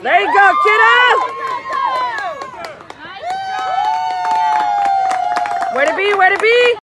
There you go, kiddo! Where to be, where to be?